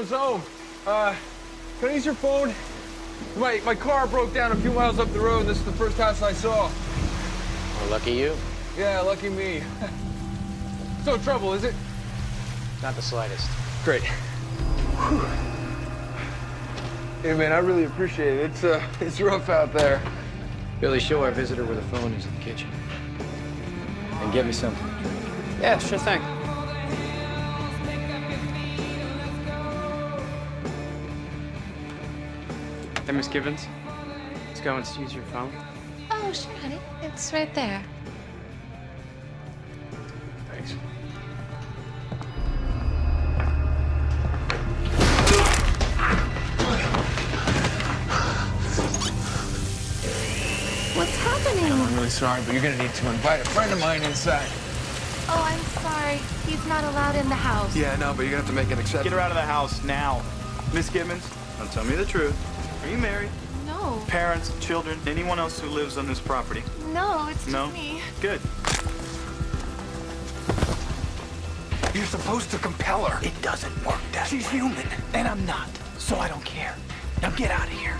one's home. Uh, can I use your phone? My, my car broke down a few miles up the road, and this is the first house I saw. Well, lucky you. Yeah, lucky me. It's no trouble, is it? Not the slightest. Great. Hey, man, I really appreciate it. It's, uh, it's rough out there. Billy, show our visitor where the phone is in the kitchen. And get me something. Yeah, sure thing. Hey, Miss Gibbons. Let's go and use your phone. Oh, sure, honey. It's right there. Thanks. What's happening? I'm really sorry, but you're gonna need to invite a friend of mine inside. Oh, I'm sorry. He's not allowed in the house. Yeah, no, but you're gonna have to make an exception. Get her out of the house now. Miss Gibbons, now tell me the truth. Are you married? No. Parents, children, anyone else who lives on this property? No, it's just No? me. Good. You're supposed to compel her. It doesn't work that She's human, and I'm not, so I don't care. Now get out of here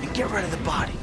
and get rid of the body.